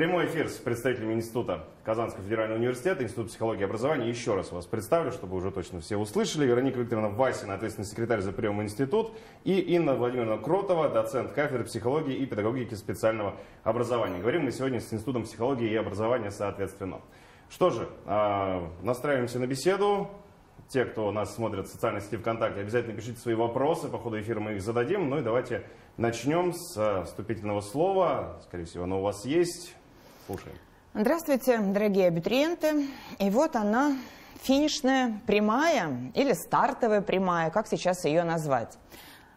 Прямой эфир с представителями Института Казанского федерального университета, Института психологии и образования. Еще раз вас представлю, чтобы уже точно все услышали. Вероника Викторовна Васина, ответственный секретарь за прием институт, и Инна Владимировна Кротова, доцент кафедры психологии и педагогики специального образования. Говорим мы сегодня с Институтом психологии и образования соответственно. Что же, а, настраиваемся на беседу. Те, кто нас смотрит в социальной сети ВКонтакте, обязательно пишите свои вопросы. По ходу эфира мы их зададим. Ну и давайте начнем с а, вступительного слова. Скорее всего, оно у вас есть. Слушаем. Здравствуйте, дорогие абитуриенты. И вот она, финишная прямая или стартовая прямая, как сейчас ее назвать.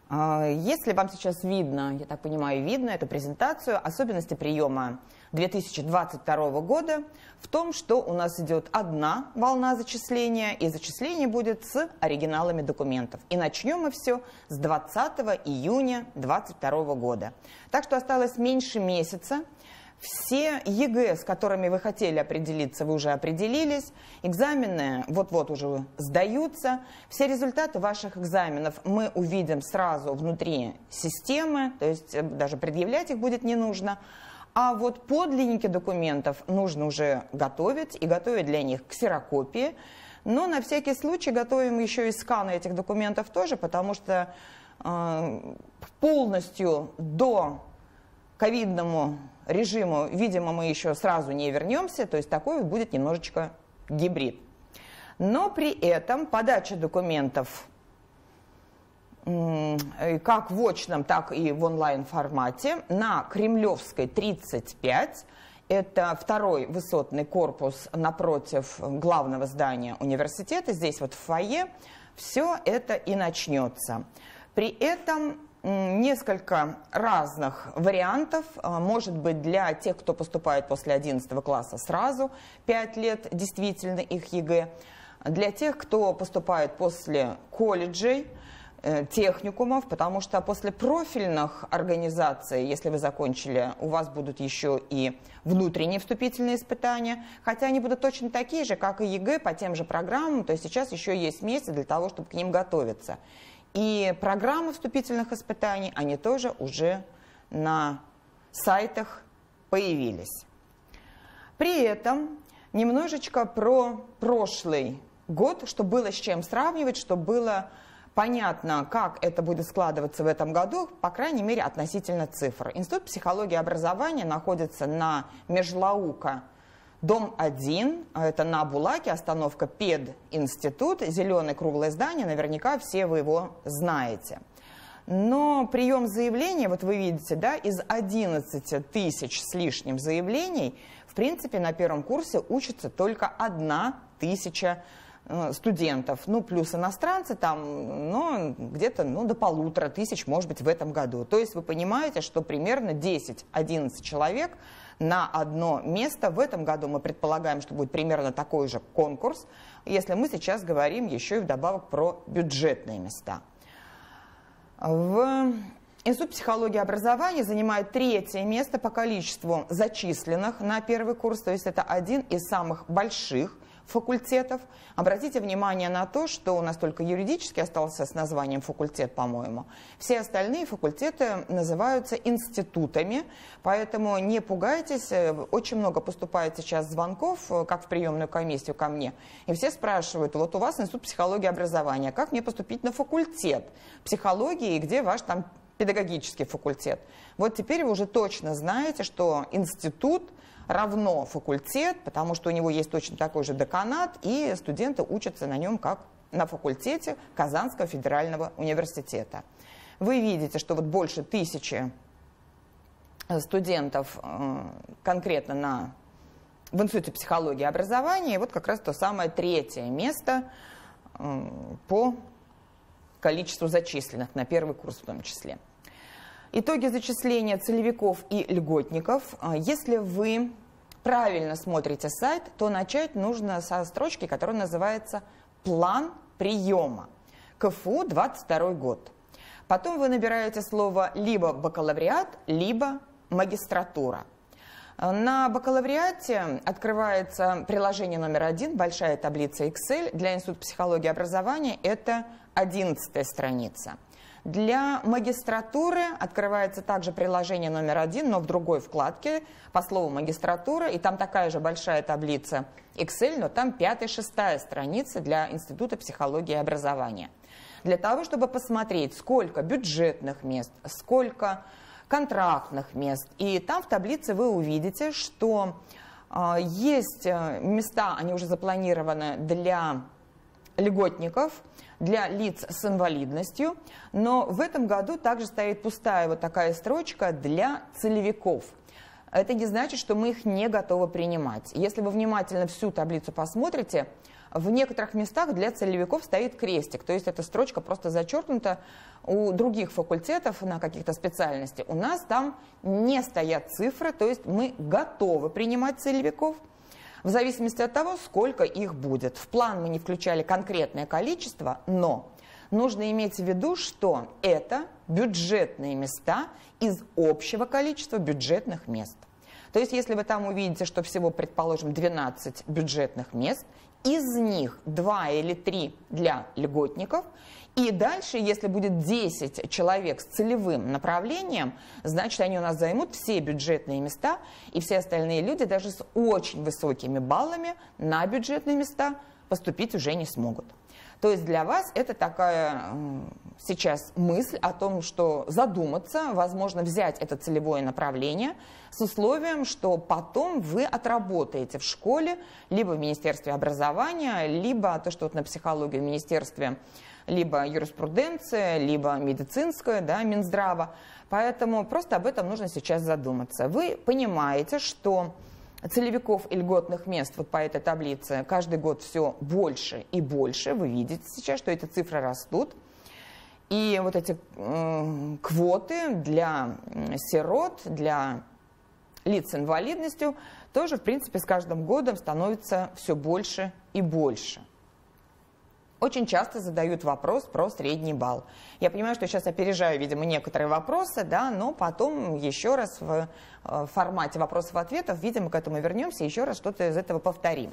А, если вам сейчас видно, я так понимаю, видно эту презентацию, особенности приема 2022 года в том, что у нас идет одна волна зачисления, и зачисление будет с оригиналами документов. И начнем мы все с 20 июня 2022 года. Так что осталось меньше месяца, все ЕГЭ, с которыми вы хотели определиться, вы уже определились. Экзамены вот-вот уже сдаются. Все результаты ваших экзаменов мы увидим сразу внутри системы, то есть э, даже предъявлять их будет не нужно. А вот подлинники документов нужно уже готовить и готовить для них ксерокопии. Но на всякий случай готовим еще и сканы этих документов тоже, потому что э, полностью до ковидному режиму, видимо, мы еще сразу не вернемся, то есть такой будет немножечко гибрид. Но при этом подача документов как в очном, так и в онлайн-формате на Кремлевской 35. Это второй высотный корпус напротив главного здания университета. Здесь вот в фойе все это и начнется. При этом несколько разных вариантов. А, может быть, для тех, кто поступает после 11 класса сразу 5 лет действительно их ЕГЭ. Для тех, кто поступает после колледжей, э, техникумов, потому что после профильных организаций, если вы закончили, у вас будут еще и внутренние вступительные испытания, хотя они будут точно такие же, как и ЕГЭ по тем же программам, то есть сейчас еще есть месяц для того, чтобы к ним готовиться. И программы вступительных испытаний, они тоже уже на сайтах появились. При этом немножечко про прошлый год, чтобы было с чем сравнивать, чтобы было понятно, как это будет складываться в этом году, по крайней мере, относительно цифр. Институт психологии и образования находится на Межлаука Дом 1, а это на Булаке, остановка Пединститут, зеленое круглое здание, наверняка все вы его знаете. Но прием заявления, вот вы видите, да, из 11 тысяч с лишним заявлений, в принципе, на первом курсе учится только одна тысяча э, студентов, ну, плюс иностранцы там, ну, где-то, ну, до полутора тысяч, может быть, в этом году. То есть вы понимаете, что примерно 10-11 человек – на одно место. В этом году мы предполагаем, что будет примерно такой же конкурс, если мы сейчас говорим еще и вдобавок про бюджетные места. В Институт психологии и образования занимает третье место по количеству зачисленных на первый курс, то есть это один из самых больших факультетов. Обратите внимание на то, что у нас только юридически остался с названием факультет, по-моему. Все остальные факультеты называются институтами, поэтому не пугайтесь. Очень много поступает сейчас звонков, как в приемную комиссию ко мне. И все спрашивают, вот у вас институт психологии образования, как мне поступить на факультет психологии, где ваш там педагогический факультет. Вот теперь вы уже точно знаете, что институт – равно факультет, потому что у него есть точно такой же деканат, и студенты учатся на нем как на факультете Казанского федерального университета. Вы видите, что вот больше тысячи э, студентов э, конкретно на, в Институте психологии и образования, и вот как раз то самое третье место э, по количеству зачисленных на первый курс в том числе. Итоги зачисления целевиков и льготников. А, если вы правильно смотрите сайт, то начать нужно со строчки, которая называется «План приема». КФУ 22 год. Потом вы набираете слово либо бакалавриат, либо магистратура. На бакалавриате открывается приложение номер один, большая таблица Excel. Для Института психологии и образования это 11 страница. Для магистратуры открывается также приложение номер один, но в другой вкладке по слову магистратура, и там такая же большая таблица Excel, но там пятая-шестая страница для Института психологии и образования. Для того, чтобы посмотреть, сколько бюджетных мест, сколько контрактных мест. И там в таблице вы увидите, что э, есть э, места, они уже запланированы для льготников, для лиц с инвалидностью, но в этом году также стоит пустая вот такая строчка для целевиков. Это не значит, что мы их не готовы принимать. Если вы внимательно всю таблицу посмотрите, в некоторых местах для целевиков стоит крестик, то есть эта строчка просто зачеркнута у других факультетов на каких-то специальностях. У нас там не стоят цифры, то есть мы готовы принимать целевиков – в зависимости от того, сколько их будет. В план мы не включали конкретное количество, но нужно иметь в виду, что это бюджетные места из общего количества бюджетных мест. То есть, если вы там увидите, что всего, предположим, 12 бюджетных мест, из них 2 или 3 для льготников, и дальше, если будет 10 человек с целевым направлением, значит, они у нас займут все бюджетные места, и все остальные люди даже с очень высокими баллами на бюджетные места поступить уже не смогут. То есть для вас это такая сейчас мысль о том, что задуматься, возможно, взять это целевое направление с условием, что потом вы отработаете в школе, либо в Министерстве образования, либо то, что вот на психологии в Министерстве либо юриспруденция, либо медицинская, да, Минздрава. Поэтому просто об этом нужно сейчас задуматься. Вы понимаете, что целевиков и льготных мест вот по этой таблице каждый год все больше и больше. Вы видите сейчас, что эти цифры растут. И вот эти э, квоты для сирот, для лиц с инвалидностью тоже, в принципе, с каждым годом становится все больше и больше. Очень часто задают вопрос про средний балл. Я понимаю, что сейчас опережаю, видимо, некоторые вопросы, да, но потом еще раз в э, формате вопросов-ответов, видимо, к этому вернемся, еще раз что-то из этого повторим.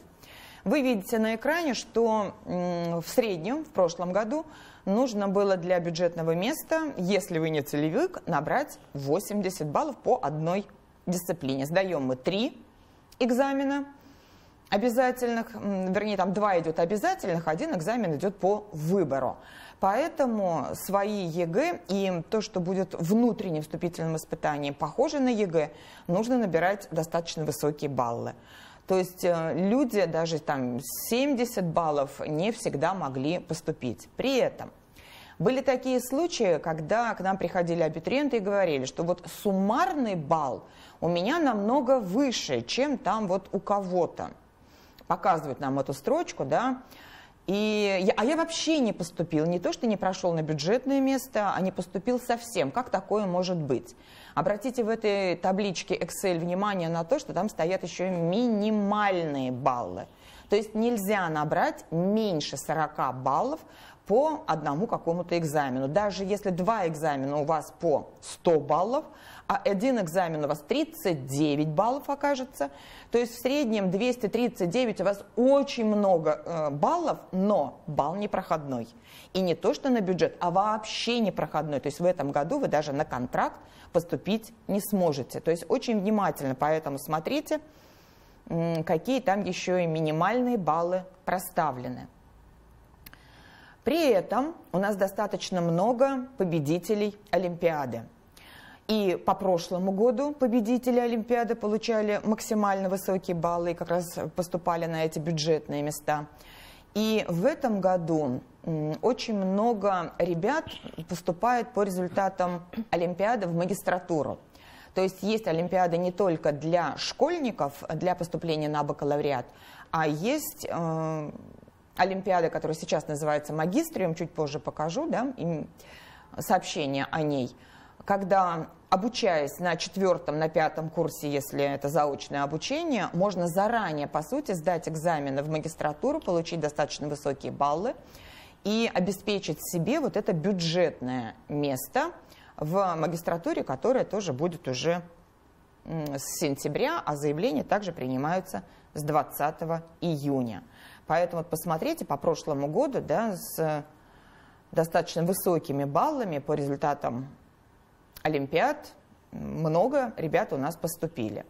Вы видите на экране, что в среднем в прошлом году нужно было для бюджетного места, если вы не целевик, набрать 80 баллов по одной дисциплине. Сдаем мы три экзамена – обязательных, вернее, там два идет обязательных, один экзамен идет по выбору. Поэтому свои ЕГЭ и то, что будет внутренним вступительным испытанием, похоже на ЕГЭ, нужно набирать достаточно высокие баллы. То есть э, люди даже там 70 баллов не всегда могли поступить. При этом были такие случаи, когда к нам приходили абитуриенты и говорили, что вот суммарный балл у меня намного выше, чем там вот у кого-то показывают нам эту строчку, да, и я, а я вообще не поступил, не то, что не прошел на бюджетное место, а не поступил совсем. Как такое может быть? Обратите в этой табличке Excel внимание на то, что там стоят еще минимальные баллы. То есть нельзя набрать меньше 40 баллов по одному какому-то экзамену. Даже если два экзамена у вас по 100 баллов, а один экзамен у вас 39 баллов окажется. То есть в среднем 239 у вас очень много э, баллов, но балл непроходной. И не то, что на бюджет, а вообще непроходной. То есть в этом году вы даже на контракт поступить не сможете. То есть очень внимательно поэтому смотрите, какие там еще и минимальные баллы проставлены. При этом у нас достаточно много победителей Олимпиады. И по прошлому году победители Олимпиады получали максимально высокие баллы и как раз поступали на эти бюджетные места. И в этом году очень много ребят поступает по результатам Олимпиады в магистратуру. То есть есть Олимпиады не только для школьников, для поступления на бакалавриат, а есть э, Олимпиада, которая сейчас называется магистриум, чуть позже покажу да, сообщение о ней, когда обучаясь на четвертом, на пятом курсе, если это заочное обучение, можно заранее, по сути, сдать экзамены в магистратуру, получить достаточно высокие баллы и обеспечить себе вот это бюджетное место в магистратуре, которое тоже будет уже с сентября, а заявления также принимаются с 20 июня. Поэтому посмотрите по прошлому году, да, с достаточно высокими баллами по результатам Олимпиад. Много ребят у нас поступили.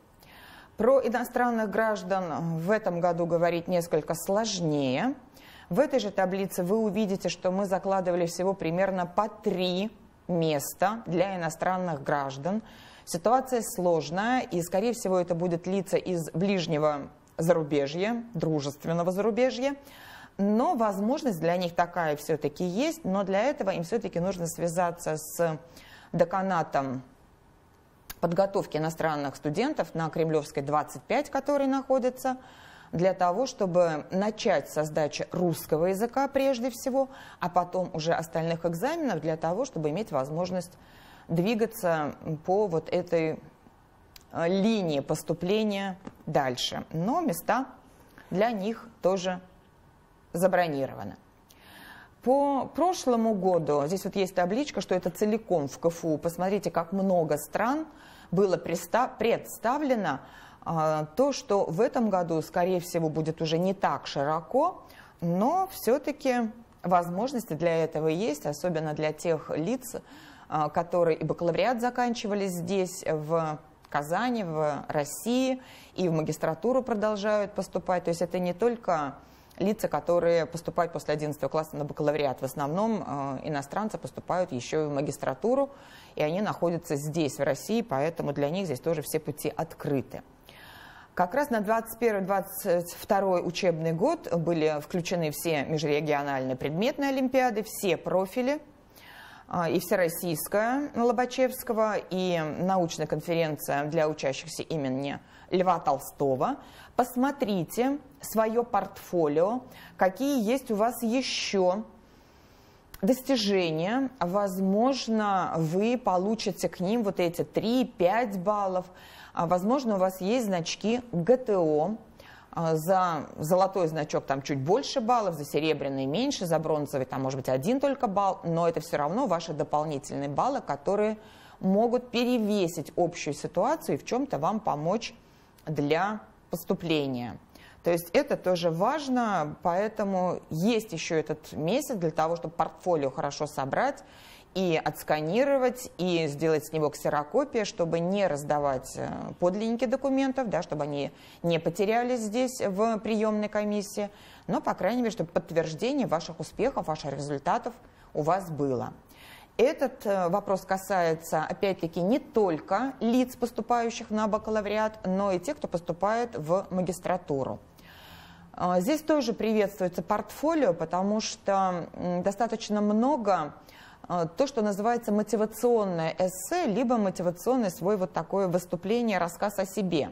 Про иностранных граждан в этом году говорить несколько сложнее. В этой же таблице вы увидите, что мы закладывали всего примерно по три места для иностранных граждан. Ситуация сложная, и, скорее всего, это будет лица из ближнего зарубежья, дружественного зарубежья. Но возможность для них такая все-таки есть, но для этого им все-таки нужно связаться с деканатом подготовки иностранных студентов на Кремлевской 25, который находится, для того, чтобы начать со сдачи русского языка прежде всего, а потом уже остальных экзаменов для того, чтобы иметь возможность двигаться по вот этой э, линии поступления дальше. Но места для них тоже забронированы. По прошлому году, здесь вот есть табличка, что это целиком в КФУ. Посмотрите, как много стран было представлено. А, то, что в этом году, скорее всего, будет уже не так широко, но все-таки возможности для этого есть, особенно для тех лиц, а, которые и бакалавриат заканчивали здесь, в Казани, в России, и в магистратуру продолжают поступать. То есть это не только лица, которые поступают после 11 класса на бакалавриат. В основном э, иностранцы поступают еще и в магистратуру, и они находятся здесь, в России, поэтому для них здесь тоже все пути открыты. Как раз на 21-22 учебный год были включены все межрегиональные предметные олимпиады, все профили, и Всероссийская Лобачевского, и научная конференция для учащихся имени Льва Толстого. Посмотрите свое портфолио, какие есть у вас еще достижения. Возможно, вы получите к ним вот эти 3-5 баллов. А, возможно, у вас есть значки ГТО, а, за золотой значок там чуть больше баллов, за серебряный меньше, за бронзовый там может быть один только балл, но это все равно ваши дополнительные баллы, которые могут перевесить общую ситуацию и в чем-то вам помочь для поступления. То есть это тоже важно, поэтому есть еще этот месяц для того, чтобы портфолио хорошо собрать и отсканировать, и сделать с него ксерокопию, чтобы не раздавать э, подлинники документов, да, чтобы они не потерялись здесь в приемной комиссии, но, по крайней мере, чтобы подтверждение ваших успехов, ваших результатов у вас было. Этот э, вопрос касается, опять-таки, не только лиц, поступающих на бакалавриат, но и тех, кто поступает в магистратуру. А, здесь тоже приветствуется портфолио, потому что достаточно много то, что называется мотивационное эссе, либо мотивационное свой вот такое выступление, рассказ о себе.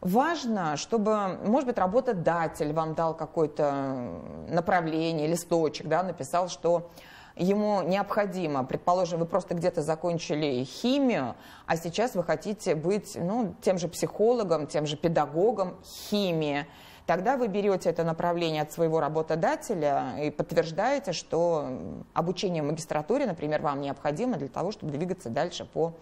Важно, чтобы, может быть, работодатель вам дал какое-то направление, листочек, да, написал, что ему необходимо, предположим, вы просто где-то закончили химию, а сейчас вы хотите быть ну, тем же психологом, тем же педагогом химии, тогда вы берете это направление от своего работодателя и подтверждаете, что обучение в магистратуре, например, вам необходимо для того, чтобы двигаться дальше по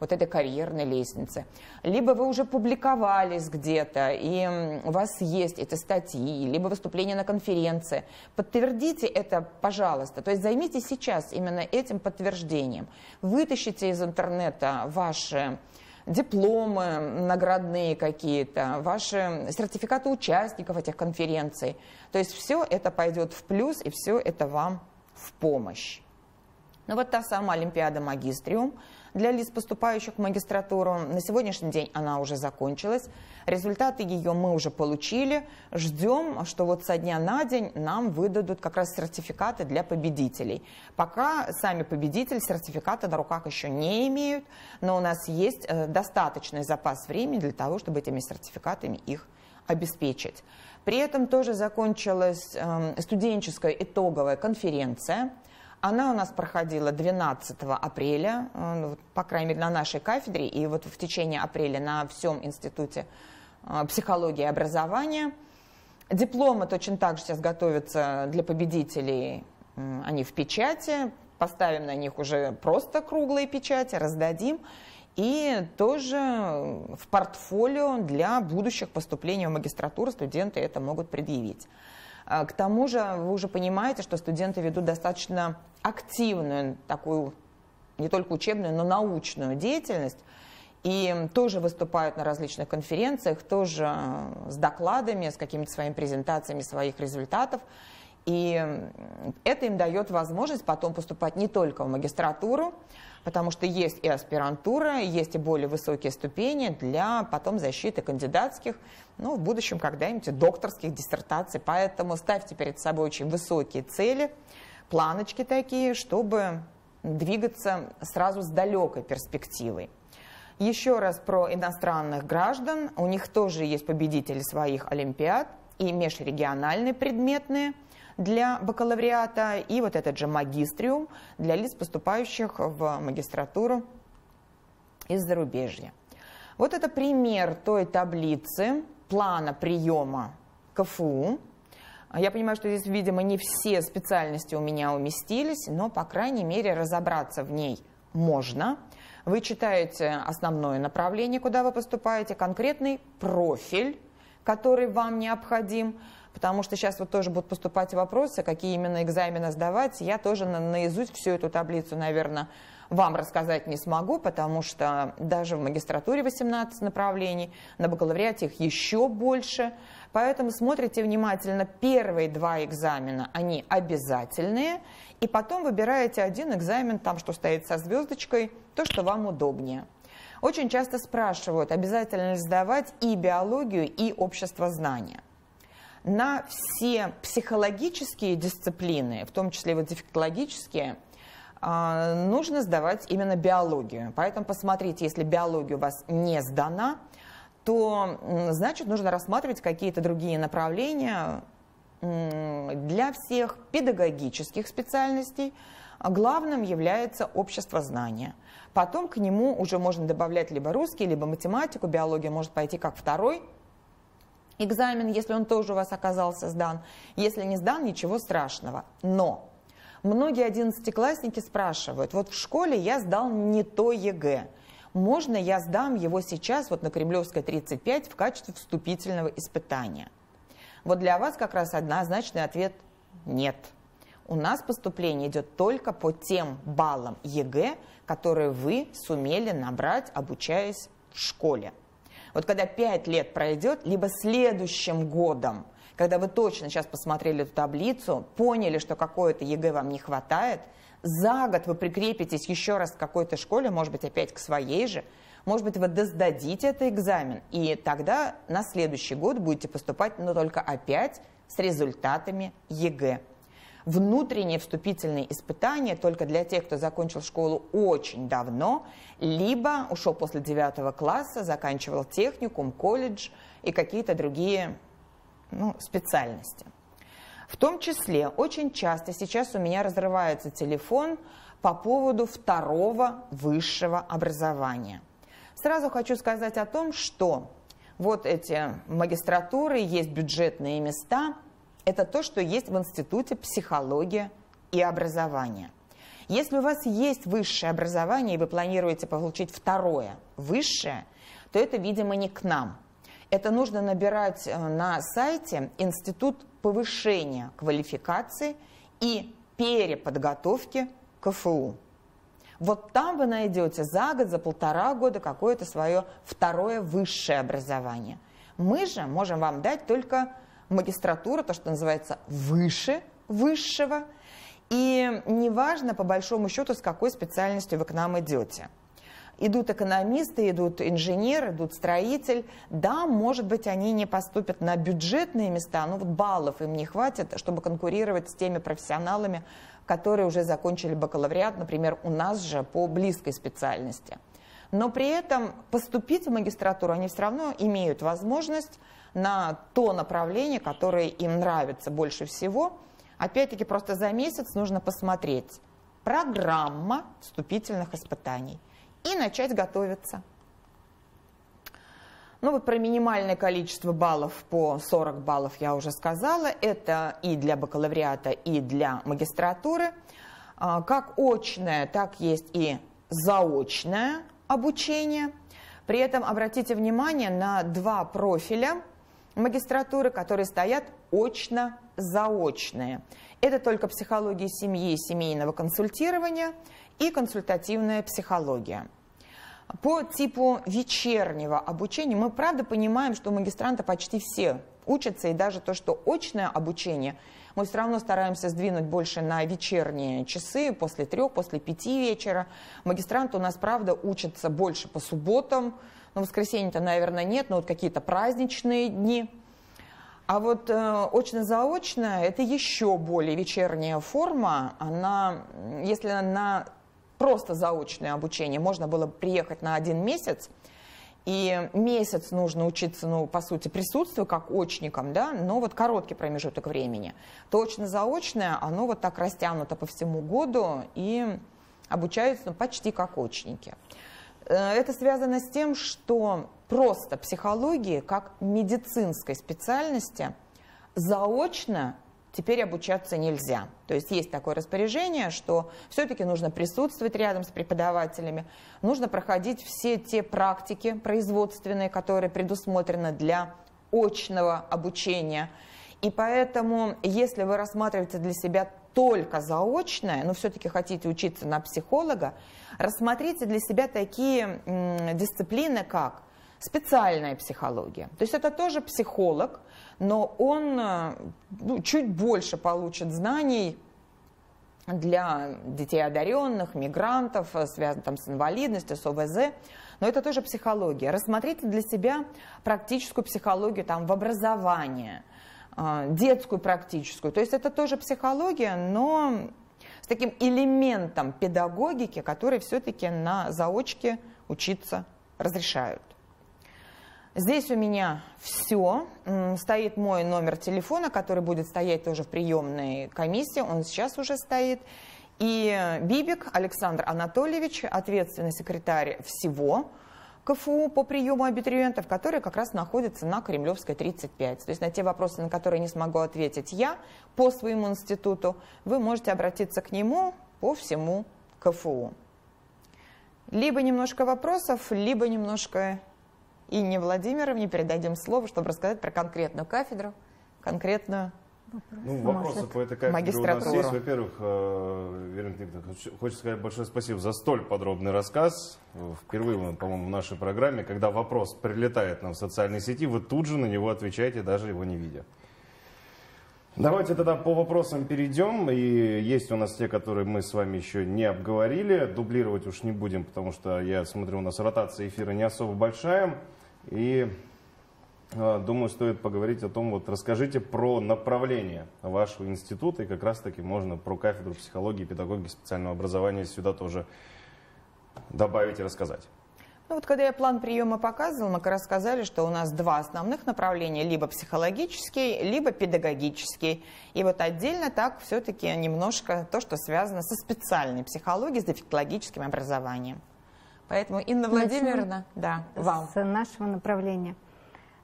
вот этой карьерной лестнице. Либо вы уже публиковались где-то, и у вас есть эти статьи, либо выступления на конференции. Подтвердите это, пожалуйста. То есть займитесь сейчас именно этим подтверждением. Вытащите из интернета ваши дипломы наградные какие-то, ваши сертификаты участников этих конференций. То есть все это пойдет в плюс, и все это вам в помощь. Ну вот та самая Олимпиада Магистриум – для лиц, поступающих в магистратуру. На сегодняшний день она уже закончилась. Результаты ее мы уже получили. Ждем, что вот со дня на день нам выдадут как раз сертификаты для победителей. Пока сами победители сертификаты на руках еще не имеют, но у нас есть э, достаточный запас времени для того, чтобы этими сертификатами их обеспечить. При этом тоже закончилась эм, студенческая итоговая конференция – она у нас проходила 12 апреля, э, ну, по крайней мере, на нашей кафедре, и вот в течение апреля на всем институте э, психологии и образования. Дипломы точно так же сейчас готовятся для победителей, они в печати, поставим на них уже просто круглые печати, раздадим. И тоже в портфолио для будущих поступлений в магистратуру студенты это могут предъявить. А, к тому же вы уже понимаете, что студенты ведут достаточно активную такую не только учебную, но научную деятельность. И тоже выступают на различных конференциях, тоже с докладами, с какими-то своими презентациями своих результатов. И это им дает возможность потом поступать не только в магистратуру, потому что есть и аспирантура, есть и более высокие ступени для потом защиты кандидатских, ну, в будущем когда-нибудь докторских диссертаций. Поэтому ставьте перед собой очень высокие цели, планочки такие, чтобы двигаться сразу с далекой перспективой. Еще раз про иностранных граждан. У них тоже есть победители своих олимпиад и межрегиональные предметные для бакалавриата, и вот этот же магистриум для лиц, поступающих в магистратуру из зарубежья. Вот это пример той таблицы плана приема КФУ, я понимаю, что здесь, видимо, не все специальности у меня уместились, но, по крайней мере, разобраться в ней можно. Вы читаете основное направление, куда вы поступаете, конкретный профиль, который вам необходим, потому что сейчас вот тоже будут поступать вопросы, какие именно экзамены сдавать. Я тоже на, наизусть всю эту таблицу, наверное, вам рассказать не смогу, потому что даже в магистратуре 18 направлений, на бакалавриате их еще больше. Поэтому смотрите внимательно первые два экзамена, они обязательные, и потом выбираете один экзамен, там что стоит со звездочкой, то, что вам удобнее. Очень часто спрашивают, обязательно ли сдавать и биологию, и общество знания. На все психологические дисциплины, в том числе вот дефектологические, а, нужно сдавать именно биологию. Поэтому посмотрите, если биология у вас не сдана, то значит нужно рассматривать какие-то другие направления для всех педагогических специальностей. Главным является общество знания. Потом к нему уже можно добавлять либо русский, либо математику. Биология может пойти как второй экзамен, если он тоже у вас оказался сдан. Если не сдан, ничего страшного. Но Многие одиннадцатиклассники спрашивают, вот в школе я сдал не то ЕГЭ, можно я сдам его сейчас вот на Кремлевской 35 в качестве вступительного испытания? Вот для вас как раз однозначный ответ – нет. У нас поступление идет только по тем баллам ЕГЭ, которые вы сумели набрать, обучаясь в школе. Вот когда 5 лет пройдет, либо следующим годом – когда вы точно сейчас посмотрели эту таблицу, поняли, что какое-то ЕГЭ вам не хватает, за год вы прикрепитесь еще раз к какой-то школе, может быть, опять к своей же, может быть, вы сдадите этот экзамен, и тогда на следующий год будете поступать, но только опять с результатами ЕГЭ. Внутренние вступительные испытания только для тех, кто закончил школу очень давно, либо ушел после девятого класса, заканчивал техникум, колледж и какие-то другие ну, специальности. В том числе очень часто сейчас у меня разрывается телефон по поводу второго высшего образования. Сразу хочу сказать о том, что вот эти магистратуры, есть бюджетные места, это то, что есть в Институте психологии и образования. Если у вас есть высшее образование, и вы планируете получить второе высшее, то это, видимо, не к нам – это нужно набирать э, на сайте Институт повышения квалификации и переподготовки КФУ. Вот там вы найдете за год, за полтора года какое-то свое второе высшее образование. Мы же можем вам дать только магистратуру, то, что называется выше высшего. И неважно, по большому счету, с какой специальностью вы к нам идете идут экономисты, идут инженеры, идут строитель. Да, может быть, они не поступят на бюджетные места, но вот баллов им не хватит, чтобы конкурировать с теми профессионалами, которые уже закончили бакалавриат, например, у нас же по близкой специальности. Но при этом поступить в магистратуру они все равно имеют возможность на то направление, которое им нравится больше всего. Опять-таки, просто за месяц нужно посмотреть программа вступительных испытаний – и начать готовиться. Ну вот про минимальное количество баллов по 40 баллов я уже сказала. Это и для бакалавриата, и для магистратуры. А, как очное, так есть и заочное обучение. При этом обратите внимание на два профиля, магистратуры, которые стоят очно-заочные. Это только психология семьи и семейного консультирования и консультативная психология. По типу вечернего обучения мы правда понимаем, что у магистранта почти все учатся, и даже то, что очное обучение, мы все равно стараемся сдвинуть больше на вечерние часы, после трех, после пяти вечера. Магистранты у нас, правда, учатся больше по субботам, но воскресенье-то, наверное, нет, но вот какие-то праздничные дни. А вот э, очно-заочно – это еще более вечерняя форма. Она, если на просто заочное обучение можно было приехать на один месяц, и месяц нужно учиться, ну, по сути, присутствию как очникам, да, но вот короткий промежуток времени. Точно-заочное, оно вот так растянуто по всему году и обучаются ну, почти как очники. Э, это связано с тем, что просто психологии как медицинской специальности заочно теперь обучаться нельзя. То есть есть такое распоряжение, что все-таки нужно присутствовать рядом с преподавателями, нужно проходить все те практики производственные, которые предусмотрены для очного обучения. И поэтому, если вы рассматриваете для себя только заочное, но все-таки хотите учиться на психолога, рассмотрите для себя такие дисциплины, как специальная психология. То есть это тоже психолог, но он э, ну, чуть больше получит знаний для детей одаренных, мигрантов, э, связанных там, с инвалидностью, с ОВЗ. Но это тоже психология. Рассмотрите для себя практическую психологию там, в образовании, э, детскую практическую. То есть это тоже психология, но таким элементом педагогики, который все-таки на заочке учиться разрешают. Здесь у меня все. Стоит мой номер телефона, который будет стоять тоже в приемной комиссии. Он сейчас уже стоит. И Бибик Александр Анатольевич, ответственный секретарь всего КФУ по приему абитуриентов, который как раз находится на Кремлевской 35. То есть на те вопросы, на которые не смогу ответить я по своему институту, вы можете обратиться к нему по всему КФУ. Либо немножко вопросов, либо немножко Инне Владимировне передадим слово, чтобы рассказать про конкретную кафедру, конкретную ну, вопросы по этой кафедре у нас есть. Во-первых, э, Вероника Викторовна, хочу сказать большое спасибо за столь подробный рассказ. Впервые, по-моему, в нашей программе, когда вопрос прилетает нам в социальной сети, вы тут же на него отвечаете, даже его не видя. Давайте тогда по вопросам перейдем. И есть у нас те, которые мы с вами еще не обговорили. Дублировать уж не будем, потому что я смотрю, у нас ротация эфира не особо большая. И думаю, стоит поговорить о том, вот расскажите про направление вашего института, и как раз таки можно про кафедру психологии и педагогики специального образования сюда тоже добавить и рассказать. Ну вот когда я план приема показывала, мы как раз сказали, что у нас два основных направления, либо психологический, либо педагогический. И вот отдельно так все-таки немножко то, что связано со специальной психологией, с дефектологическим образованием. Поэтому, Инна Владимировна, да, вам. С нашего направления.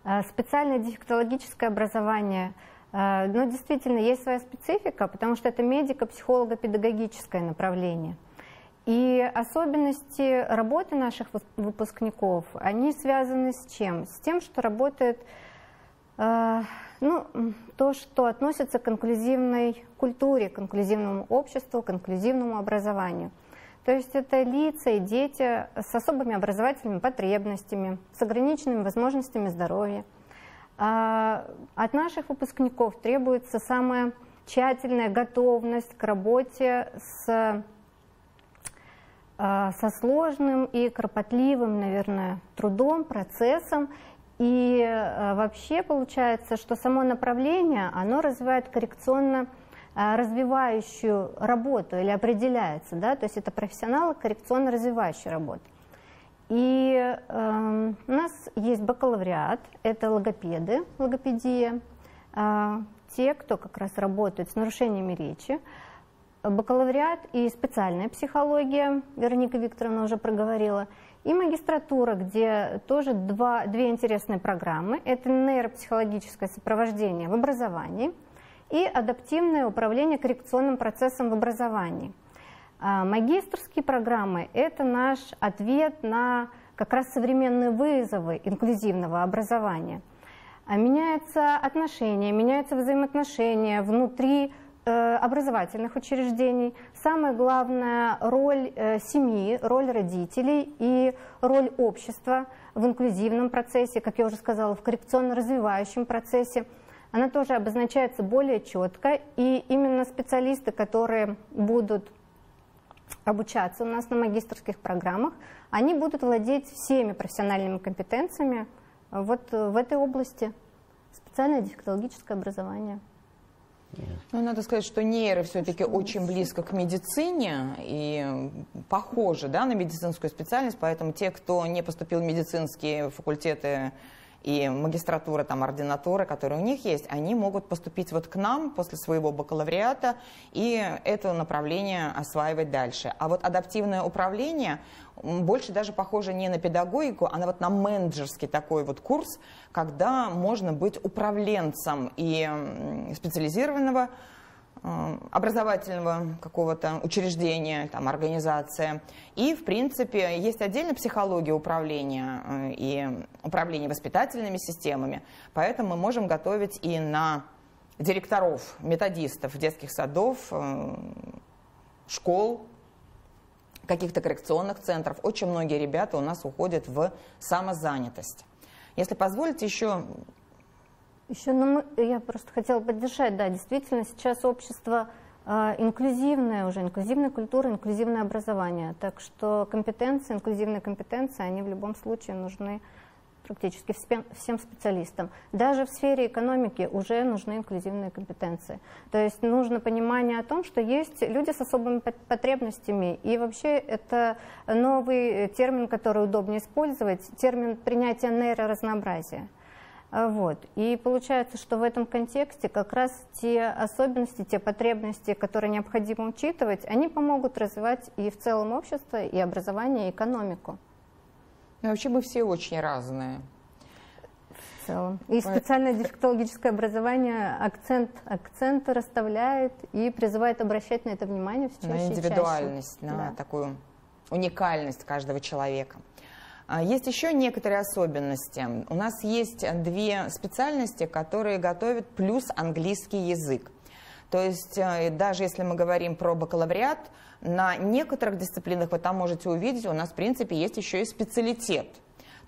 Э, специальное дефектологическое образование, э, ну, действительно, есть своя специфика, потому что это медико-психолого-педагогическое направление. И особенности работы наших выпускников, они связаны с чем? С тем, что работает э, ну, то, что относится к инклюзивной культуре, к инклюзивному обществу, к инклюзивному образованию – то есть это лица и дети с особыми образовательными потребностями, с ограниченными возможностями здоровья. А от наших выпускников требуется самая тщательная готовность к работе с, а, со сложным и кропотливым, наверное, трудом, процессом. И а, вообще получается, что само направление, оно развивает коррекционно развивающую работу или определяется, да, то есть это профессионалы коррекционно-развивающей работы. И э, у нас есть бакалавриат, это логопеды, логопедия, э, те, кто как раз работает с нарушениями речи, бакалавриат и специальная психология, Вероника Викторовна уже проговорила, и магистратура, где тоже два, две интересные программы. Это нейропсихологическое сопровождение в образовании – и адаптивное управление коррекционным процессом в образовании. А, магистрские программы – это наш ответ на как раз современные вызовы инклюзивного образования. а меняются отношения, меняются взаимоотношения внутри э, образовательных учреждений. Самое главное – роль э, семьи, роль родителей и роль общества в инклюзивном процессе, как я уже сказала, в коррекционно-развивающем процессе. Она тоже обозначается более четко, и именно специалисты, которые будут обучаться у нас на магистрских программах, они будут владеть всеми профессиональными компетенциями вот в этой области. Специальное дефектологическое образование. Ну, надо сказать, что нейро все-таки очень близко к медицине и похоже да, на медицинскую специальность, поэтому те, кто не поступил в медицинские факультеты и магистратура, там, ординатура, которые у них есть, они могут поступить вот к нам после своего бакалавриата и это направление осваивать дальше. А вот адаптивное управление больше даже похоже не на педагогику, а на вот на менеджерский такой вот курс, когда можно быть управленцем и специализированного образовательного какого-то учреждения, там, организация. И, в принципе, есть отдельно психология управления э, и управление воспитательными системами, поэтому мы можем готовить и на директоров, методистов детских садов, э, школ, каких-то коррекционных центров. Очень многие ребята у нас уходят в самозанятость. Если позволите, еще еще, ну, мы, я просто хотела поддержать, да, действительно, сейчас общество э, инклюзивное уже, инклюзивная культура, инклюзивное образование. Так что компетенции, инклюзивные компетенции, они в любом случае нужны практически всем специалистам. Даже в сфере экономики уже нужны инклюзивные компетенции. То есть нужно понимание о том, что есть люди с особыми потребностями. И вообще это новый термин, который удобнее использовать, термин принятия нейроразнообразия. А, вот. И получается, что в этом контексте как раз те особенности, те потребности, которые необходимо учитывать, они помогут развивать и в целом общество, и образование, и экономику. Ну, вообще мы все очень разные. В целом. И специальное дефектологическое образование акцент, акцент расставляет и призывает обращать на это внимание все чаще На индивидуальность, на да. такую уникальность каждого человека. А, есть еще некоторые особенности. У нас есть две специальности, которые готовят плюс английский язык. То есть э, даже если мы говорим про бакалавриат, на некоторых дисциплинах вы там можете увидеть, у нас в принципе есть еще и специалитет.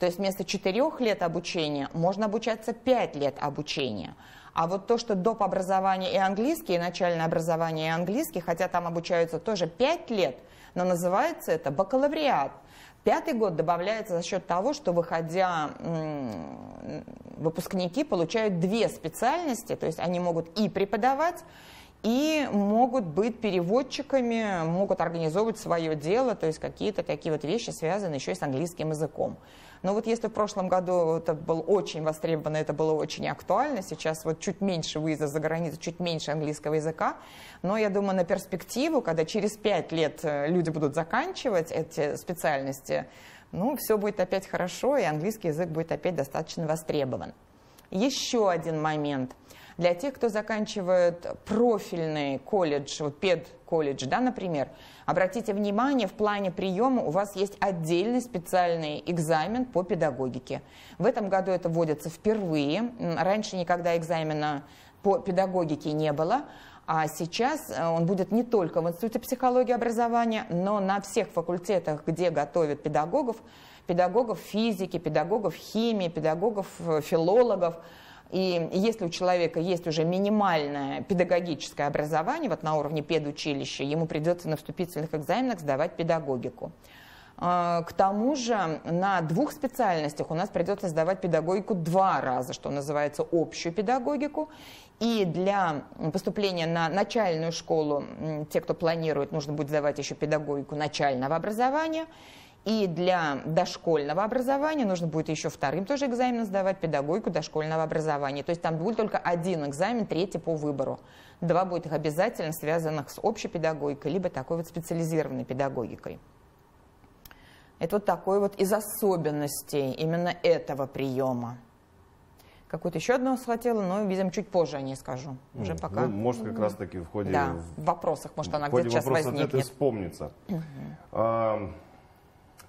То есть вместо четырех лет обучения можно обучаться пять лет обучения. А вот то, что доп. образование и английский, и начальное образование и английский, хотя там обучаются тоже пять лет, но называется это бакалавриат. Пятый год добавляется за счет того, что выходя выпускники получают две специальности, то есть они могут и преподавать, и могут быть переводчиками, могут организовывать свое дело, то есть какие-то такие вот вещи связаны еще и с английским языком. Но вот если в прошлом году это было очень востребовано, это было очень актуально, сейчас вот чуть меньше выезда за границу, чуть меньше английского языка, но я думаю на перспективу, когда через пять лет э, люди будут заканчивать эти специальности, ну, все будет опять хорошо, и английский язык будет опять достаточно востребован. Еще один момент – для тех, кто заканчивает профильный колледж, вот педколледж, да, например, обратите внимание, в плане приема у вас есть отдельный специальный экзамен по педагогике. В этом году это вводится впервые. Раньше никогда экзамена по педагогике не было. А сейчас э, он будет не только в Институте психологии и образования, но на всех факультетах, где готовят педагогов, педагогов физики, педагогов химии, педагогов э, филологов, и если у человека есть уже минимальное педагогическое образование, вот на уровне педучилища, ему придется на вступительных экзаменах сдавать педагогику. А, к тому же на двух специальностях у нас придется сдавать педагогику два раза, что называется общую педагогику. И для поступления на начальную школу, те, кто планирует, нужно будет сдавать еще педагогику начального образования. И для дошкольного образования нужно будет еще вторым тоже экзаменом сдавать педагогику дошкольного образования. То есть там будет только один экзамен, третий по выбору. Два будет их обязательно связанных с общей педагогикой, либо такой вот специализированной педагогикой. Это вот такой вот из особенностей именно этого приема. Какую-то еще одну схватила, но, видимо, чуть позже о ней скажу. Уже ну, пока. Ну, может, как раз таки в ходе... Да, в вопросах, может, она где-то сейчас возникнет. это вспомнится. Угу. А,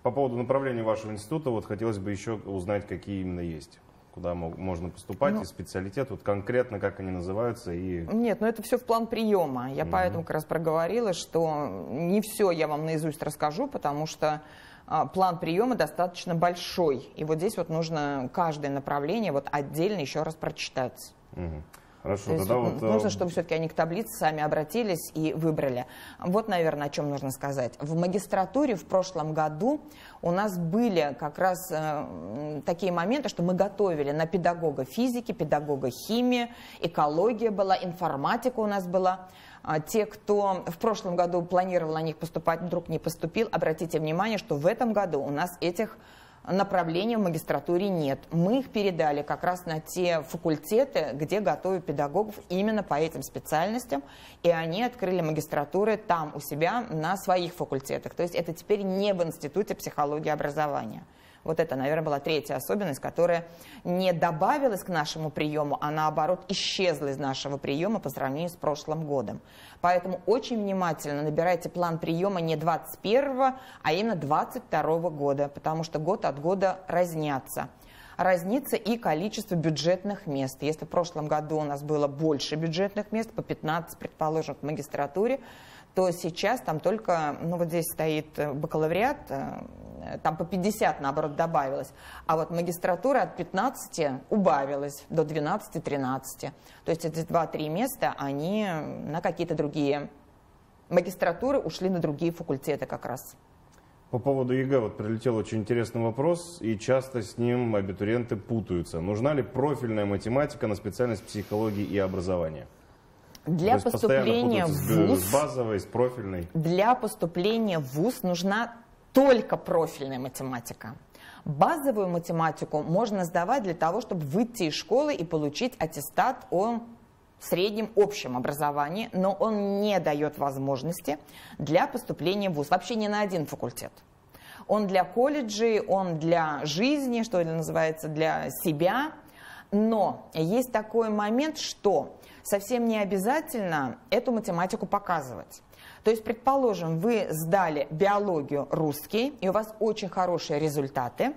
по поводу направления вашего института, вот хотелось бы еще узнать, какие именно есть. куда можно поступать, ну, и специалитет, вот конкретно как они называются и... Нет, ну это все в план приема. Я угу. поэтому как раз проговорила, что не все я вам наизусть расскажу, потому что а, план приема достаточно большой. И вот здесь вот нужно каждое направление вот отдельно еще раз прочитать. Угу. Хорошо, То тогда вот... Нужно, э, чтобы все-таки они к таблице сами обратились и выбрали. Вот, наверное, о чем нужно сказать. В магистратуре в прошлом году у нас были как раз э, такие моменты, что мы готовили на педагога физики, педагога химии, экология была, информатика у нас была. А те, кто в прошлом году планировал на них поступать, вдруг не поступил, обратите внимание, что в этом году у нас этих направлений в магистратуре нет. Мы их передали как раз на те факультеты, где готовят педагогов именно по этим специальностям, и они открыли магистратуры там у себя на своих факультетах. То есть это теперь не в Институте психологии образования. Вот это, наверное, была третья особенность, которая не добавилась к нашему приему, а наоборот исчезла из нашего приема по сравнению с прошлым годом. Поэтому очень внимательно набирайте план приема не 21, а именно 22 года, потому что год от года разнятся разнится и количество бюджетных мест. Если в прошлом году у нас было больше бюджетных мест, по 15, предположим, в магистратуре, то сейчас там только, ну вот здесь стоит бакалавриат, э, там по 50, наоборот, добавилось. А вот магистратура от 15 убавилась до 12-13. То есть эти 2-3 места, они на какие-то другие магистратуры ушли на другие факультеты как раз. По поводу ЕГЭ вот прилетел очень интересный вопрос, и часто с ним абитуриенты путаются. Нужна ли профильная математика на специальность психологии и образования? Для поступления в ВУЗ, с базовой, с профильной. Для поступления в ВУЗ нужна только профильная математика. Базовую математику можно сдавать для того, чтобы выйти из школы и получить аттестат о среднем общем образовании, но он не дает возможности для поступления в ВУЗ, вообще ни на один факультет. Он для колледжей, он для жизни, что это называется, для себя. Но есть такой момент, что совсем не обязательно эту математику показывать. То есть, предположим, вы сдали биологию русский, и у вас очень хорошие результаты.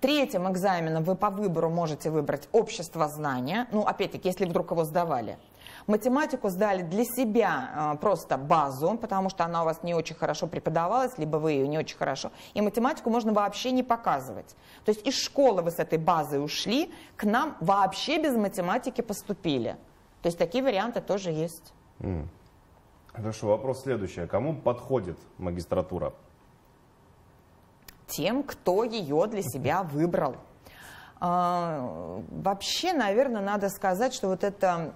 Третьим экзаменом вы по выбору можете выбрать общество знания. Ну, опять-таки, если вдруг его сдавали. Математику сдали для себя э, просто базу, потому что она у вас не очень хорошо преподавалась, либо вы ее не очень хорошо. И математику можно вообще не показывать. То есть из школы вы с этой базой ушли, к нам вообще без математики поступили. То есть такие варианты тоже есть. Mm. Хорошо, вопрос следующий. Кому подходит магистратура? Тем, кто ее для себя выбрал. А, вообще, наверное, надо сказать, что вот это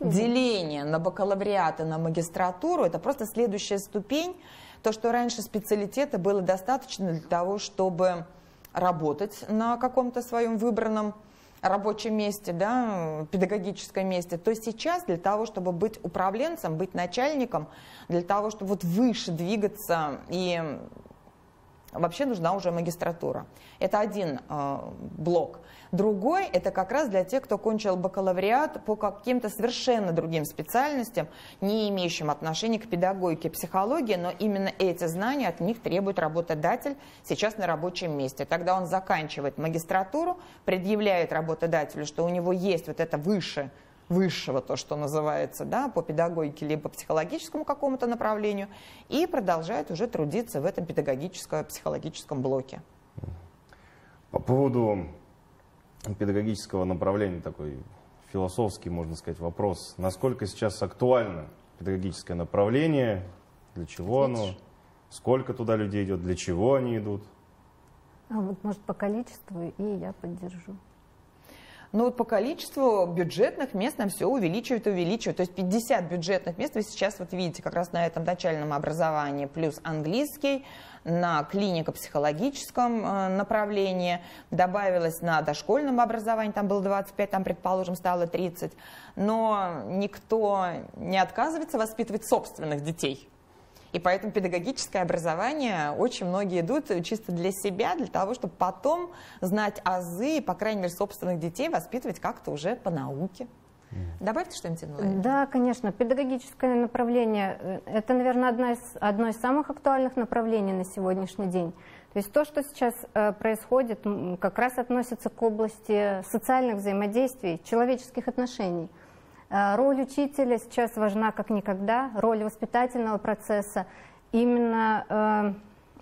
деление на бакалавриат и на магистратуру, это просто следующая ступень. То, что раньше специалитета было достаточно для того, чтобы работать на каком-то своем выбранном рабочем месте, да, педагогическом месте, то сейчас для того, чтобы быть управленцем, быть начальником, для того, чтобы вот выше двигаться и вообще нужна уже магистратура. Это один э, блок. Другой – это как раз для тех, кто кончил бакалавриат по каким-то совершенно другим специальностям, не имеющим отношения к педагогике, психологии, но именно эти знания от них требует работодатель сейчас на рабочем месте. Тогда он заканчивает магистратуру, предъявляет работодателю, что у него есть вот это выше высшего, то, что называется, да, по педагогике либо психологическому какому-то направлению, и продолжает уже трудиться в этом педагогическо-психологическом блоке. По поводу педагогического направления, такой философский, можно сказать, вопрос. Насколько сейчас актуально педагогическое направление, для чего Видишь? оно, сколько туда людей идет, для чего они идут? А вот, может, по количеству, и я поддержу. Ну вот по количеству бюджетных мест нам все увеличивают и увеличивают. То есть 50 бюджетных мест вы сейчас вот видите как раз на этом начальном образовании, плюс английский, на клинико-психологическом э, направлении, добавилось на дошкольном образовании, там было 25, там, предположим, стало 30. Но никто не отказывается воспитывать собственных детей. И поэтому педагогическое образование очень многие идут чисто для себя, для того, чтобы потом знать азы, по крайней мере, собственных детей воспитывать как-то уже по науке. Добавьте что-нибудь, Инна Да, конечно. Педагогическое направление э, – это, наверное, одно из, одно из самых актуальных направлений на сегодняшний день. То есть то, что сейчас э, происходит, как раз относится к области социальных взаимодействий, человеческих отношений. Э, роль учителя сейчас важна как никогда, роль воспитательного процесса. Именно э,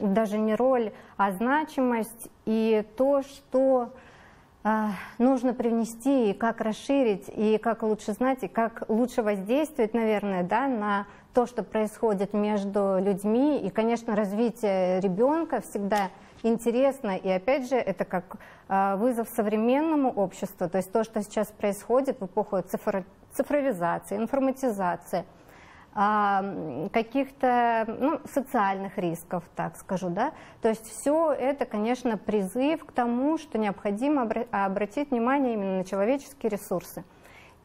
даже не роль, а значимость и то, что нужно привнести, и как расширить, и как лучше знать, и как лучше воздействовать, наверное, да, на то, что происходит между людьми. И, конечно, развитие ребенка всегда интересно. И опять же, это как а, вызов современному обществу, то есть то, что сейчас происходит в эпоху цифр, цифровизации, информатизации, а, каких-то ну, социальных рисков, так скажу, да. То есть все это, конечно, призыв к тому, что необходимо обратить внимание именно на человеческие ресурсы.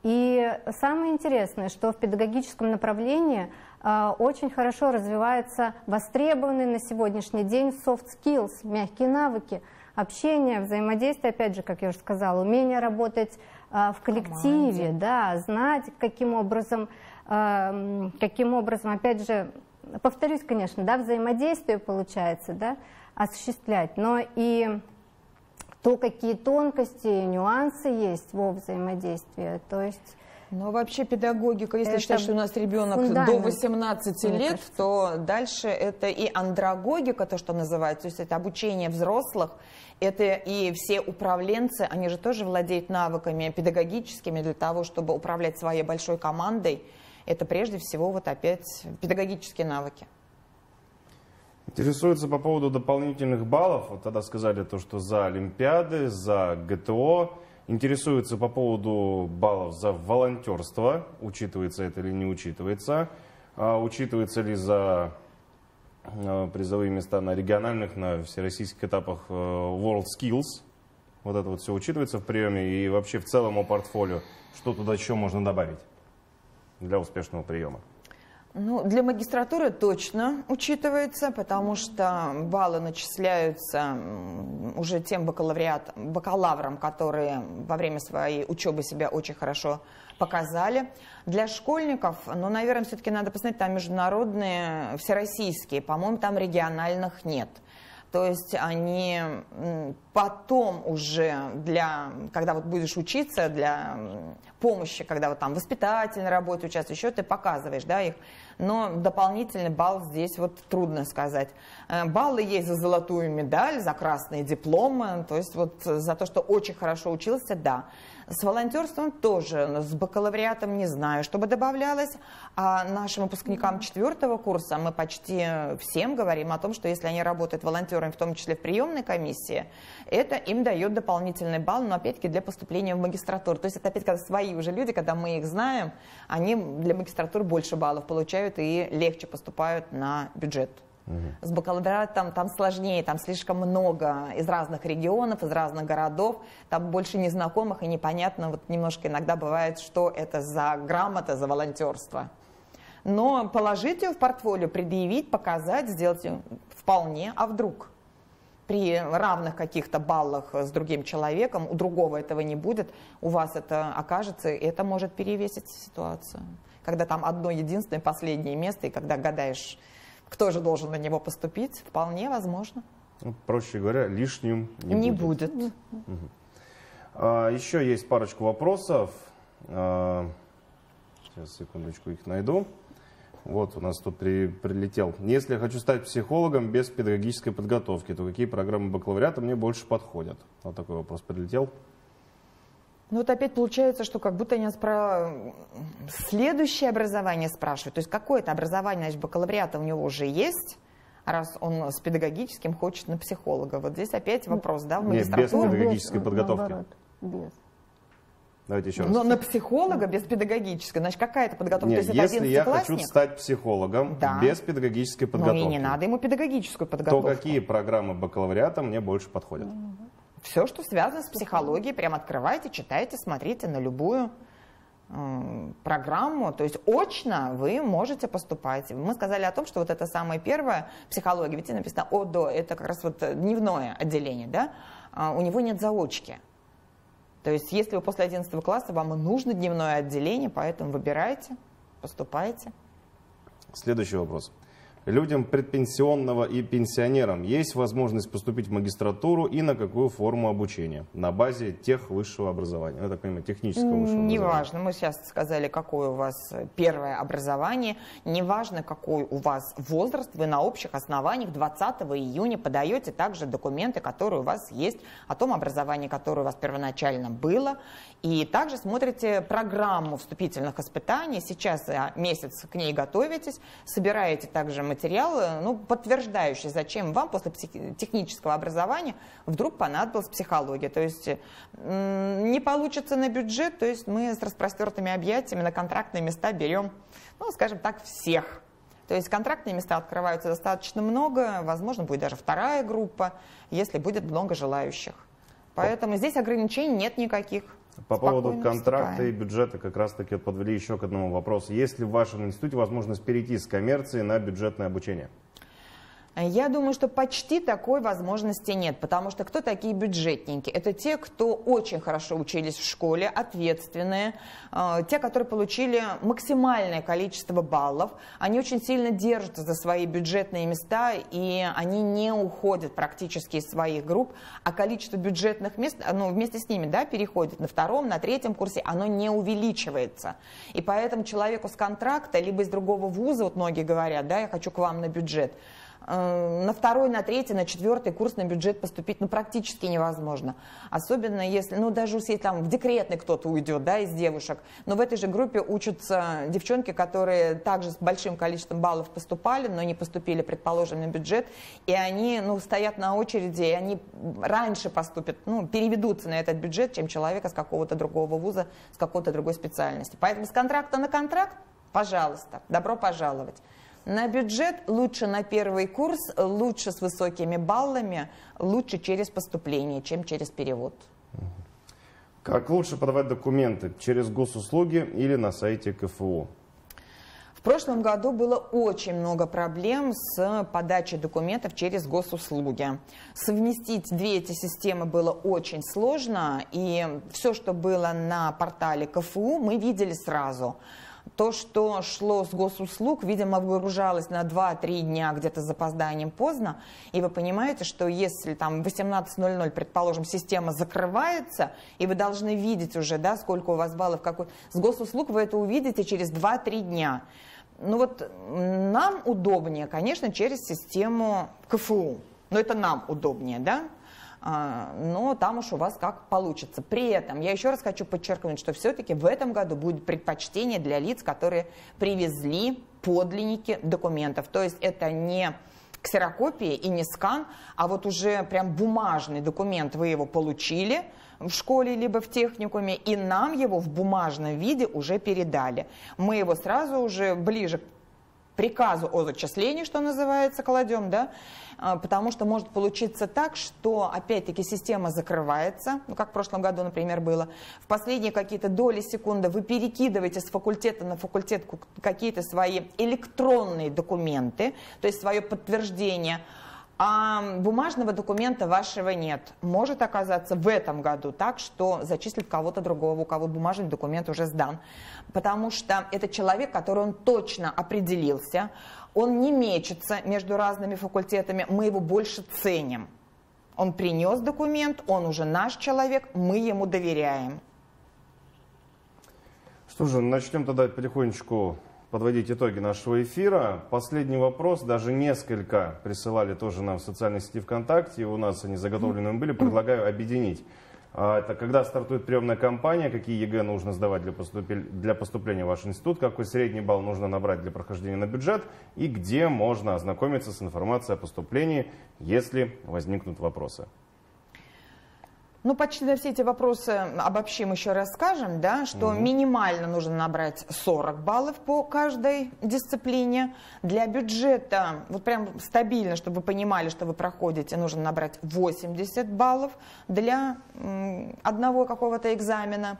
И самое интересное, что в педагогическом направлении очень хорошо развиваются востребованные на сегодняшний день soft skills, мягкие навыки, общение, взаимодействие, опять же, как я уже сказала, умение работать э, в коллективе, да, знать, каким образом, э, каким образом, опять же, повторюсь, конечно, да, взаимодействие получается, да, осуществлять, но и то, какие тонкости, нюансы есть во взаимодействии. То есть но вообще педагогика, если считать, что у нас ребенок до 18 лет, кажется. то дальше это и андрогогика, то, что называется, то есть это обучение взрослых, это и все управленцы, они же тоже владеют навыками педагогическими для того, чтобы управлять своей большой командой. Это прежде всего вот опять педагогические навыки. Интересуется по поводу дополнительных баллов. Вот тогда сказали то, что за Олимпиады, за ГТО. Интересуется по поводу баллов за волонтерство. Учитывается это или не учитывается. А учитывается ли за а, призовые места на региональных, на всероссийских этапах э, World Skills. Вот это вот все учитывается в приеме и вообще в целом о портфолио. Что туда еще можно добавить для успешного приема? Ну, для магистратуры точно учитывается, потому что баллы начисляются уже тем бакалавриат, бакалаврам, которые во время своей учебы себя очень хорошо показали. Для школьников, ну, наверное, все-таки надо посмотреть, там международные, всероссийские, по-моему, там региональных нет – то есть они потом уже для, когда вот будешь учиться, для помощи, когда вот там воспитательной работе участвуешь, еще ты показываешь, да, их. Но дополнительный балл здесь вот трудно сказать. Э, баллы есть за золотую медаль, за красные дипломы, то есть вот за то, что очень хорошо учился, да. С волонтерством тоже, с бакалавриатом не знаю, чтобы добавлялось. А нашим выпускникам четвертого курса мы почти всем говорим о том, что если они работают волонтерами, в том числе в приемной комиссии, это им дает дополнительный балл, но опять-таки для поступления в магистратуру. То есть это опять когда свои уже люди, когда мы их знаем, они для магистратуры больше баллов получают и легче поступают на бюджет. С бакалавриатом там сложнее, там слишком много из разных регионов, из разных городов, там больше незнакомых и непонятно, вот немножко иногда бывает, что это за грамота, за волонтерство. Но положить ее в портфолио, предъявить, показать, сделать вполне, а вдруг? При равных каких-то баллах с другим человеком, у другого этого не будет, у вас это окажется, и это может перевесить ситуацию. Когда там одно единственное последнее место, и когда гадаешь, кто же должен на него поступить, вполне возможно. Ну, проще говоря, лишним не, не будет. будет. Угу. А, еще есть парочку вопросов. А, сейчас, секундочку, их найду. Вот у нас тут при, прилетел. Если я хочу стать психологом без педагогической подготовки, то какие программы бакалавриата мне больше подходят? Вот такой вопрос прилетел. Ну вот опять получается, что как будто они про следующее образование спрашивают. То есть какое-то образование, значит, бакалавриата у него уже есть, раз он с педагогическим хочет на психолога. Вот здесь опять вопрос, да, в магистратуру. Нет, без педагогической подготовки. без. Давайте еще раз. Но на психолога без педагогической, значит, какая-то подготовка? Нет, То есть если я хочу стать психологом да. без педагогической подготовки, ну и не надо ему педагогическую подготовку. То какие программы бакалавриата мне больше подходят? Все, что связано с психологией, прям открывайте, читайте, смотрите на любую программу, то есть очно вы можете поступать. Мы сказали о том, что вот это самое первое, психология, ведь написано ОДО, это как раз вот дневное отделение, да, а у него нет заочки. То есть, если вы после 11 класса, вам нужно дневное отделение, поэтому выбирайте, поступайте. Следующий вопрос людям предпенсионного и пенсионерам есть возможность поступить в магистратуру и на какую форму обучения? На базе тех высшего образования. Я так понимаю, технического высшего Неважно. Мы сейчас сказали, какое у вас первое образование. Неважно, какой у вас возраст. Вы на общих основаниях 20 июня подаете также документы, которые у вас есть о том образовании, которое у вас первоначально было. И также смотрите программу вступительных испытаний. Сейчас месяц к ней готовитесь. Собираете также материалы материалы, ну, подтверждающие, зачем вам после технического образования вдруг понадобилась психология. То есть не получится на бюджет, то есть мы с распростертыми объятиями на контрактные места берем, ну, скажем так, всех. То есть контрактные места открываются достаточно много, возможно, будет даже вторая группа, если будет много желающих. Поэтому здесь ограничений нет никаких. По поводу контракта и бюджета как раз-таки подвели еще к одному вопросу. Есть ли в вашем институте возможность перейти с коммерции на бюджетное обучение? Я думаю, что почти такой возможности нет, потому что кто такие бюджетники? Это те, кто очень хорошо учились в школе, ответственные, э, те, которые получили максимальное количество баллов, они очень сильно держатся за свои бюджетные места, и они не уходят практически из своих групп, а количество бюджетных мест, ну, вместе с ними, да, переходит на втором, на третьем курсе, оно не увеличивается. И поэтому человеку с контракта, либо из другого вуза, вот многие говорят, да, я хочу к вам на бюджет, на второй, на третий, на четвертый курс на бюджет поступить ну, практически невозможно. Особенно если, ну даже если там в декретный кто-то уйдет, да, из девушек. Но в этой же группе учатся девчонки, которые также с большим количеством баллов поступали, но не поступили, предположим, на бюджет. И они, ну, стоят на очереди, и они раньше поступят, ну, переведутся на этот бюджет, чем человека с какого-то другого вуза, с какой-то другой специальности. Поэтому с контракта на контракт, пожалуйста, добро пожаловать. На бюджет лучше на первый курс, лучше с высокими баллами, лучше через поступление, чем через перевод. Как лучше подавать документы? Через госуслуги или на сайте КФУ? В прошлом году было очень много проблем с подачей документов через госуслуги. Совместить две эти системы было очень сложно, и все, что было на портале КФУ, мы видели сразу – то, что шло с госуслуг, видимо, выгружалось на 2-3 дня где-то с запозданием поздно. И вы понимаете, что если там в 18.00, предположим, система закрывается, и вы должны видеть уже, да, сколько у вас баллов, какой... С госуслуг вы это увидите через 2-3 дня. Ну вот нам удобнее, конечно, через систему КФУ. Но это нам удобнее, да? А, но там уж у вас как получится. При этом я еще раз хочу подчеркнуть, что все-таки в этом году будет предпочтение для лиц, которые привезли подлинники документов. То есть это не ксерокопии и не скан, а вот уже прям бумажный документ вы его получили в школе либо в техникуме, и нам его в бумажном виде уже передали. Мы его сразу уже ближе к приказу о зачислении, что называется, кладем, да, потому что может получиться так, что опять-таки система закрывается, ну, как в прошлом году, например, было. В последние какие-то доли секунды вы перекидываете с факультета на факультет какие-то свои электронные документы, то есть свое подтверждение, а бумажного документа вашего нет. Может оказаться в этом году так, что зачислят кого-то другого, у кого бумажный документ уже сдан. Потому что это человек, который он точно определился, он не мечется между разными факультетами, мы его больше ценим. Он принес документ, он уже наш человек, мы ему доверяем. Что же, начнем тогда потихонечку подводить итоги нашего эфира. Последний вопрос, даже несколько присылали тоже нам в социальной сети ВКонтакте, у нас они заготовлены были, предлагаю объединить. А, это когда стартует приемная кампания, какие ЕГЭ нужно сдавать для, поступи... для поступления в ваш институт, какой средний балл нужно набрать для прохождения на бюджет и где можно ознакомиться с информацией о поступлении, если возникнут вопросы. Ну, почти на все эти вопросы обобщим еще расскажем, да, что угу. минимально нужно набрать 40 баллов по каждой дисциплине. Для бюджета, вот прям стабильно, чтобы вы понимали, что вы проходите, нужно набрать 80 баллов для одного какого-то экзамена.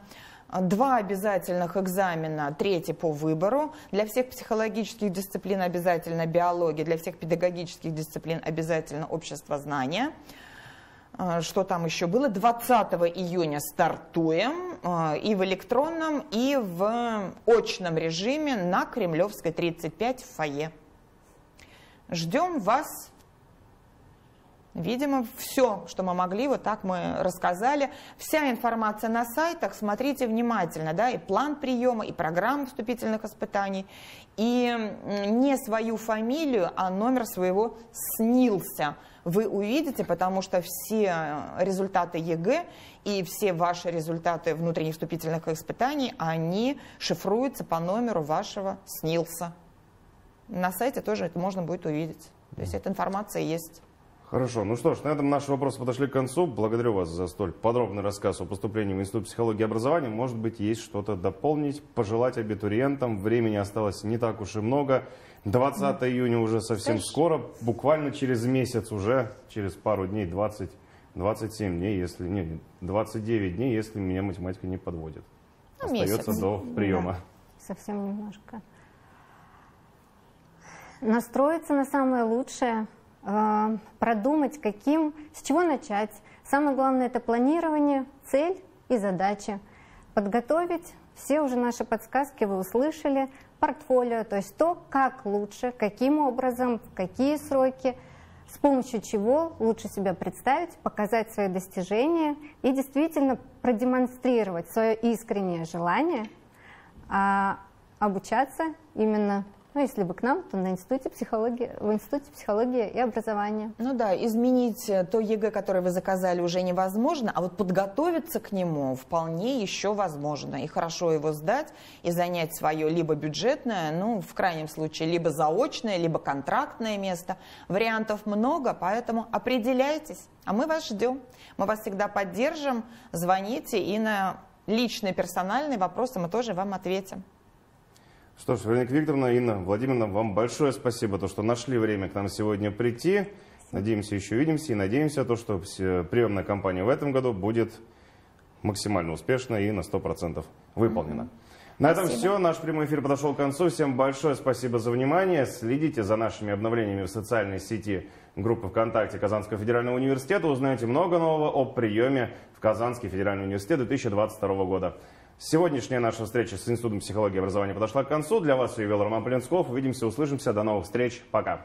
Два обязательных экзамена, третий по выбору. Для всех психологических дисциплин обязательно биология, для всех педагогических дисциплин обязательно общество знания. Э, что там еще было? 20 июня стартуем э, и в электронном, и в очном режиме на Кремлевской 35 в фойе. Ждем вас Видимо, все, что мы могли, вот так мы рассказали. Вся информация на сайтах, смотрите внимательно, да, и план приема, и программа вступительных испытаний, и не свою фамилию, а номер своего СНИЛСа. Вы увидите, потому что все результаты ЕГЭ и все ваши результаты внутренних вступительных испытаний, они шифруются по номеру вашего СНИЛСа. На сайте тоже это можно будет увидеть. То есть эта информация есть. Хорошо, ну что ж, на этом наши вопросы подошли к концу. Благодарю вас за столь подробный рассказ о поступлении в Институт психологии и образования. Может быть, есть что-то дополнить, пожелать абитуриентам. Времени осталось не так уж и много. 20 июня уже совсем Знаешь, скоро, буквально через месяц уже, через пару дней, 20, 27 дней, если не, 29 дней, если меня математика не подводит. Ну, Остается месяц. до приема. Да, совсем немножко. Настроиться на самое лучшее – Э, продумать, каким, с чего начать. Самое главное это планирование, цель и задачи. Подготовить все уже наши подсказки вы услышали, портфолио, то есть то, как лучше, каким образом, в какие сроки, с помощью чего лучше себя представить, показать свои достижения и действительно продемонстрировать свое искреннее желание а, обучаться именно ну, если бы к нам, то на институте психологии, в Институте психологии и образования. Ну да, изменить э, то ЕГЭ, которое вы заказали, уже невозможно, а вот подготовиться к нему вполне еще возможно. И хорошо его сдать, и занять свое либо бюджетное, ну, в крайнем случае, либо заочное, либо контрактное место. Вариантов много, поэтому определяйтесь, а мы вас ждем. Мы вас всегда поддержим, звоните, и на личные персональные вопросы мы тоже вам ответим. Что ж, Вероника Викторовна, Инна Владимировна, вам большое спасибо, то, что нашли время к нам сегодня прийти. Надеемся, еще увидимся и надеемся, то, что приемная кампания в этом году будет максимально успешна и на 100% выполнена. Mm-hmm. На этом спасибо. все. Наш прямой эфир подошел к концу. Всем большое спасибо за внимание. Следите за нашими обновлениями в социальной сети группы ВКонтакте Казанского федерального университета. Узнаете много нового о приеме в Казанский федеральный университет 2022 года. Сегодняшняя наша встреча с Институтом психологии и образования подошла к концу. Для вас ее вел Роман Полинсков. Увидимся, услышимся. До новых встреч. Пока.